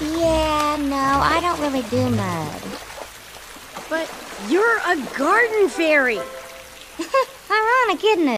Yeah, no, I don't really do mud. But you're a garden fairy. Ironic, isn't it?